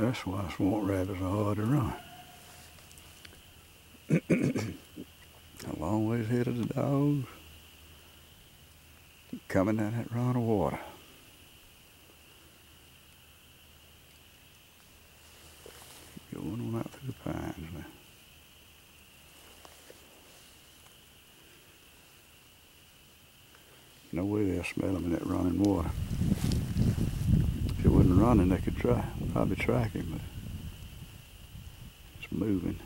That's why swamp rabbits are hard to run. a long ways ahead of the dogs. Coming down that run of water. Going on out through the pines now. No way they'll smell them in that running water. If it wasn't running, they could try, probably track him, but it's moving.